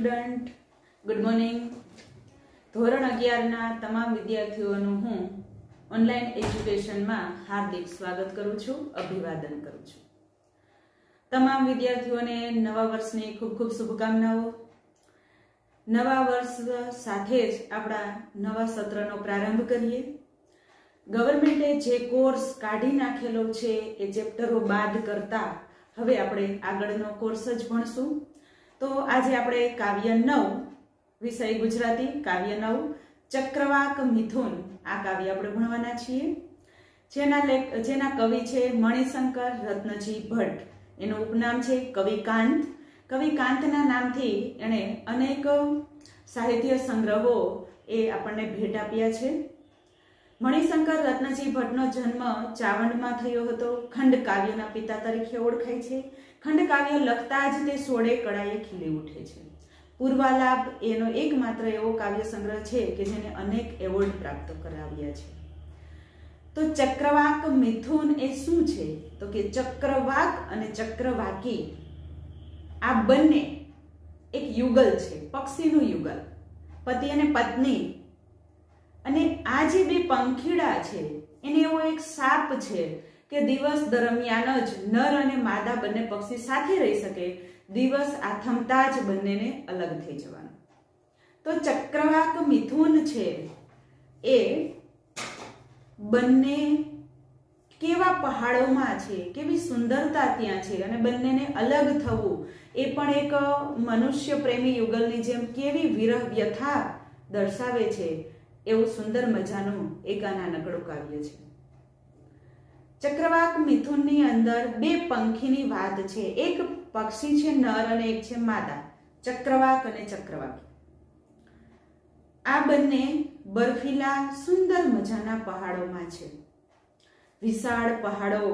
Student, good morning. ધોરણ અગિયારના તમામ વિદ્યાર્થીઓનું હું ઓનલાઈન એજ્યુકેશનમાં હાર્દિક સ્વાગત કરું છું, અભિવાદન કરું છું. તમામ વિદ્યાર્થીઓને નવા વર્ષની ખૂબ ખૂબ શુભકામનાઓ. નવા વર્ષ સાથે જ આપણા નવા સત્રનો પ્રારંભ કરીએ. ગવર્મેન્ટે જે કોર્સ કાઢી નાખેલો છે એ ચેપ્ટરો બાદ કરતા હવે આપણે આગળનો કોર્સ જ ભણશું. તો આજે આપણે કાવ્ય નવ, વિષય ગુજરાતી, કાવ્ય નવ, ચક્રવાક મિથુન, આ કાવ્ય આપણે ભણવાના છીએ. જેના લેખ, જેના કવિ છે મણિશંકર રત્નજી ભટ્ટ. એનું ઉપનામ છે કવિકાંત. કવિકાંતના નામથી એણે અનેક સાહિત્ય સંગ્રહો એ આપણને ભેટ આપ્યા છે. મણિશંકર રત્નજી ભટ્ટનો જન્મ ચાવંડમાં થયો હતો. ખંડ કાવ્યના પિતા તરીકે ઓળખાય છે. ખંડ કાવ્ય લખતા જ તે સોળે કળાએ ખીલી ઉઠે છે. પૂર્વાલાભ એનો એકમાત્ર એવો કાવ્ય સંગ્રહ છે કે જેને અનેક એવોર્ડ પ્રાપ્ત કરાવ્યા છે. તો ચક્રવાક મિથુન એ શું છે? તો કે ચક્રવાક અને ચક્રવાકી આ બંને એક યુગલ છે, પક્ષીનું યુગલ. પતિ અને પત્ની. અને આ જે બે પંખીડા છે, એને એવો એક સાપ છે કે દિવસ દરમિયાન જ નર અને માદા બંને પક્ષી સાથે રહી શકે, દિવસ આથમતા જ બંનેને અલગ થઈ જવાનું. તો ચક્રવાક મિથુન છે. એ બંને કેવા પહાડોમાં છે, કેવી સુંદરતા ત્યાં છે અને બંનેને અલગ થવું, એ પણ એક મનુષ્ય પ્રેમી યુગલની જેમ કેવી વિરહ વ્યથા દર્શાવે છે, એવું સુંદર મજાનું એક આ નાનકડું કાવ્ય છે. ચક્રવાક મિથુનની અંદર બે પંખીની વાત છે. એક પક્ષી છે નર અને એક છે માદા. ચક્રવાક અને ચક્રવાકી. આ બંને બર્ફીલા સુંદર મજાના પહાડોમાં છે. વિશાળ પહાડો.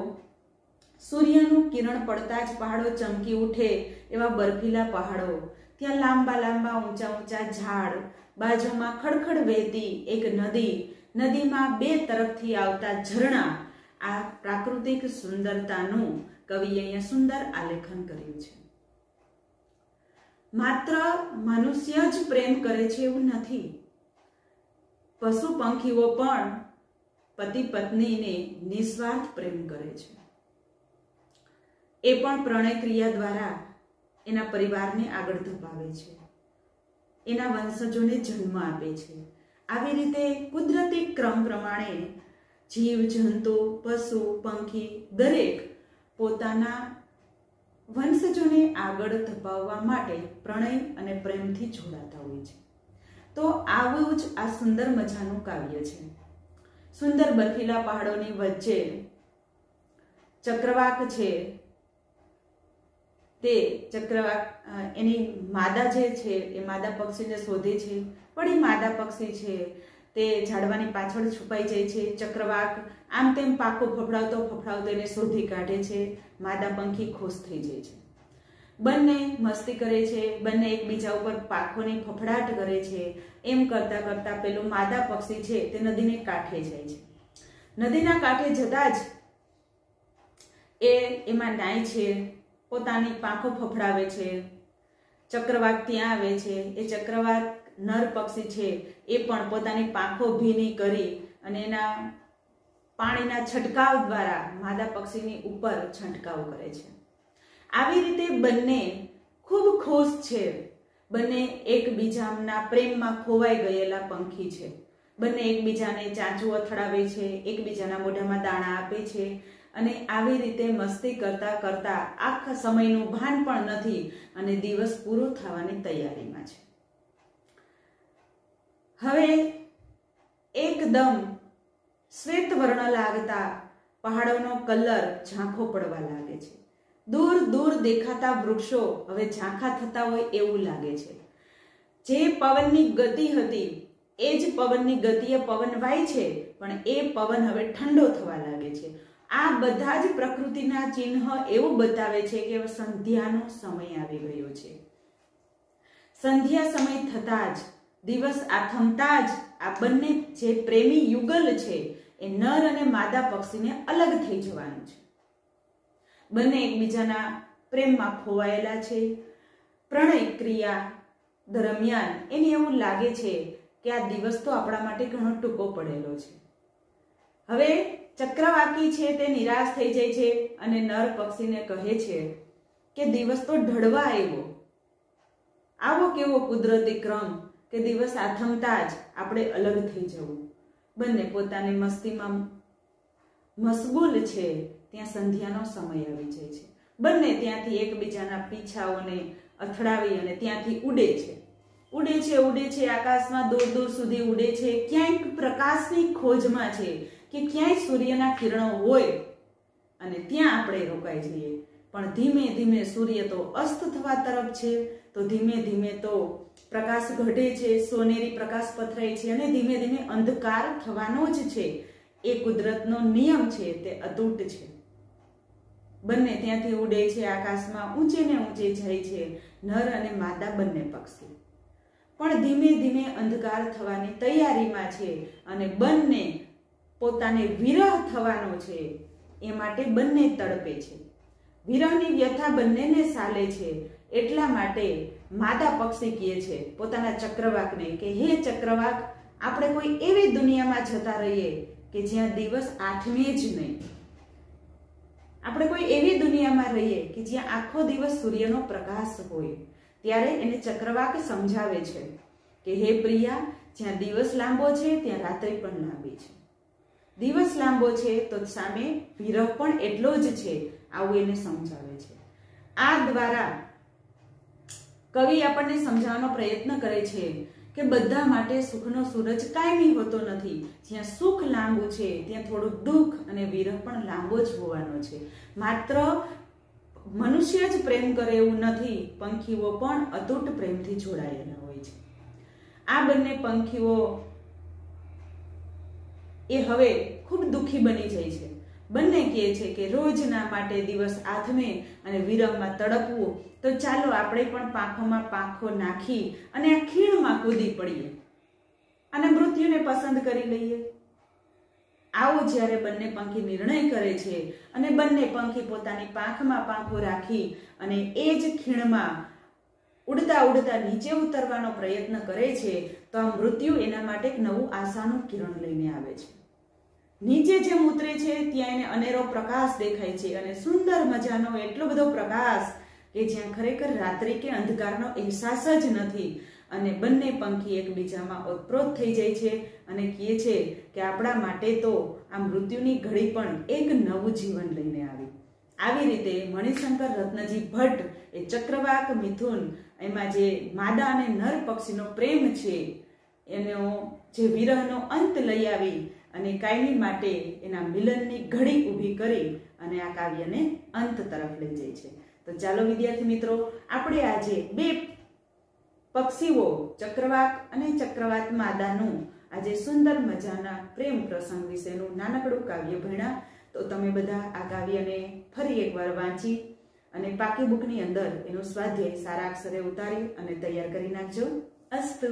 સૂર્યનું કિરણ પડતા જ પહાડો ચમકી ઉઠે એવા બર્ફીલા પહાડો. ત્યાં લાંબા લાંબા ઊંચા ઊંચા ઝાડ, બાજુમાં ખડખડ વહેતી એક નદી. નદીમાં બે તરફથી આવતા ઝરણા આ પ્રાકૃતિક સુંદરતાનું કવિએ અહીંયા સુંદર આલેખન કર્યું છે. માત્ર મનુષ્ય જ પ્રેમ કરે છે એવું નથી. પશુ પંખીઓ પણ પતિ પત્નીને નિસ્વાર્થ પ્રેમ કરે છે. એ પણ પ્રણય ક્રિયા દ્વારા એના પરિવારને આગળ ધપાવે છે. એના વંશજોને જન્મ આપે છે. આવી રીતે કુદરતી ક્રમ પ્રમાણે જીવ, જંતુ, પશુ, પંખી દરેક પોતાના વંશજોને આગળ ધપાવવા માટે પ્રણય અને પ્રેમથી જોડાતા હોય છે. તો આવું જ આ સુંદર મજાનું કાવ્ય છે. સુંદર બર્ફીલા પહાડોની વચ્ચે ચક્રવાક છે. તે ચક્રવાક એની માદા જે છે, એ માદા પક્ષીને શોધે છે. પણ એ માદા પક્ષી છે તે ઝાડવાની પાછળ છુપાઈ જાય છે, ચક્રવાક આમ તેમ પાકો ફફડાવતો ફફડાવતો એને શોધી કાઢે છે, માદા પંખી ખુશ થઈ જાય છે. બંને મસ્તી કરે છે, બંને એકબીજા ઉપર પાખોની ફફડાટ કરે છે, એમ કરતા કરતા પેલું માદા પક્ષી છે તે નદીને કાંઠે જાય છે. નદીના કાંઠે જતા જ એ એમાં નાય છે, પોતાની પાંખો ફફડાવે છે, ચક્રવાક ત્યાં આવે છે, એ ચક્રવાક નર પક્ષી છે, એ પણ પોતાની પાંખો ભીની કરી અને એના પાણીના છંટકાવ દ્વારા માદા પક્ષીની ઉપર છંટકાવ કરે છે. આવી રીતે બંને ખૂબ ખુશ છે. બંને એકબીજાના પ્રેમમાં ખોવાઈ ગયેલા પંખી છે. બંને એકબીજાને ચાંચું અથડાવે છે, એકબીજાના મોઢામાં દાણા આપે છે અને આવી રીતે મસ્તી કરતા કરતા આખા સમયનું ભાન પણ નથી અને દિવસ પૂરો થવાની તૈયારીમાં છે. હવે એકદમ શ્વેત વર્ણ લાગતા પહાડોનો કલર ઝાંખો પડવા લાગે છે. દૂર દૂર દેખાતા વૃક્ષો હવે ઝાંખા થતા હોય એવું લાગે છે. જે પવનની ગતિ હતી, એ જ પવનની ગતિએ પવન વાય છે, પણ એ પવન હવે ઠંડો થવા લાગે છે. આ બધા જ પ્રકૃતિના ચિહ્ન એવું બતાવે છે કે સંધ્યાનો સમય આવી ગયો છે. સંધ્યા સમય થતા જ દિવસ આથમતા જ આ બંને જે પ્રેમી યુગલ છે, એ નર અને માદા પક્ષીને અલગ થઈ જવાનું છે. બંને એકબીજાના પ્રેમમાં ખોવાયેલા છે. પ્રણય ક્રિયા દરમિયાન એને એવું લાગે છે કે આ દિવસ તો આપણા માટે ઘણો ટૂંકો પડેલો છે. હવે ચક્રવાકી છે તે નિરાશ થઈ જાય છે અને નર પક્ષીને કહે છે કે દિવસ તો ઢળવા આવ્યો. આવો કેવો કુદરતી ક્રમ કે દિવસ આથમતા જ આપણે અલગ થઈ જવું. બંને પોતાની મસ્તીમાં મશગુલ છે, ત્યાં સંધ્યાનો સમય આવી જાય છે. બંને ત્યાંથી એકબીજાના પીછાઓને અથડાવી અને ત્યાંથી ઉડે છે. ઉડે છે ઉડે છે, આકાશમાં દૂર દૂર સુધી ઉડે છે. ક્યાંક પ્રકાશની ખોજમાં છે કે ક્યાંય સૂર્યના કિરણો હોય અને ત્યાં આપણે રોકાઈ જઈએ. પણ ધીમે ધીમે સૂર્ય તો અસ્ત થવા તરફ છે, તો ધીમે ધીમે તો પ્રકાશ ઘટે છે, સોનેરી પ્રકાશ પથરાય છે અને ધીમે ધીમે અંધકાર થવાનો જ છે. એ કુદરતનો નિયમ છે, તે અતૂટ છે. બંને ત્યાંથી ઉડે છે, આકાશમાં ઊંચે ને ઊંચે જાય છે, નર અને માદા બંને પક્ષી. પણ ધીમે ધીમે અંધકાર થવાની તૈયારીમાં છે અને બંને પોતાને વિરહ થવાનો છે, એ માટે બંને તડપે છે. વિરહની વ્યથા બંનેને સાલે છે એટલા માટે માદા પક્ષી કહે છે, પોતાના ચક્રવાકને કે, હે ચક્રવાક, આપણે કોઈ એવી દુનિયામાં જતા રહીએ કે જ્યાં દિવસ આઠમે જ નહીં. આપણે કોઈ એવી દુનિયામાં રહીએ કે જ્યાં આખો દિવસ સૂર્યનો પ્રકાશ હોય. ત્યારે એને ચક્રવાક સમજાવે છે કે, હે પ્રિયા, જ્યાં દિવસ લાંબો છે, ત્યાં રાત્રિ પણ લાંબી છે. દિવસ લાંબો છે, તો સામે વિરહ પણ એટલો જ છે, આવું એને સમજાવે છે. આ દ્વારા કવિ આપણને સમજાવવાનો પ્રયત્ન કરે છે કે બધા માટે સુખનો સૂરજ કાયમી હોતો નથી. જ્યાં સુખ લાંબુ છે, ત્યાં થોડું દુઃખ અને વિરહ પણ લાંબો જ હોવાનો છે. માત્ર મનુષ્ય જ પ્રેમ કરે એવું નથી, પંખીઓ પણ અતૂટ પ્રેમથી જોડાયેલા હોય છે. આ બંને પંખીઓ એ હવે ખૂબ દુઃખી બની જાય છે. બંને કહે છે કે રોજના માટે દિવસ આથમે અને વિરમમાં તડપવું. તો ચાલો આપણે પણ પાંખોમાં પાંખો નાખી અને આ ખીણમાં કૂદી પડીએ. અને મૃત્યુને પસંદ કરી લઈએ. આવો જ્યારે બંને પંખી નિર્ણય કરે છે અને બંને પંખી પોતાની પાંખમાં પાંખો રાખી અને એ જ ખીણમાં ઉડતા ઉડતા નીચે ઉતરવાનો પ્રયત્ન કરે છે, તો આ મૃત્યુ એના માટે એક નવું આશાનું કિરણ લઈને આવે છે. નીચે જેમ ઉતરે છે, ત્યાં એને અનેરો પ્રકાશ દેખાય છે અને સુંદર મજાનો એટલો બધો પ્રકાશ કે જ્યાં ખરેખર રાત્રિ કે અંધકારનો અહેસાસ જ નથી. અને બંને પંખી એકબીજામાં ઓતપ્રોત થઈ જાય છે અને કહે છે કે આપણા માટે તો આ મૃત્યુની ઘડી પણ એક નવું જીવન લઈને આવી. આવી રીતે મણિશંકર રત્નજી ભટ્ટ એ ચક્રવાક મિથુન એમાં જે માદા અને નર પક્ષીનો પ્રેમ છે, એનો જે વિરહનો અંત લઈ આવી અને કાયમી માટે એના મિલનની ઘડી ઊભી કરી અને આ કાવ્યને અંત તરફ લઈ જાય છે. તો ચાલો વિદ્યાર્થી મિત્રો, આપણે આજે બે પક્ષીઓ, ચક્રવાક અને ચક્રવાત માદાનું આજે સુંદર મજાના પ્રેમ પ્રસંગ વિશેનું નાનકડું કાવ્ય ભણ્યા. તો તમે બધા આ કાવ્યને ફરી એકવાર વાંચી અને પાકી બુકની અંદર એનું સ્વાધ્યાય સારા અક્ષરે ઉતારી અને તૈયાર કરી નાખજો. અસ્તુ!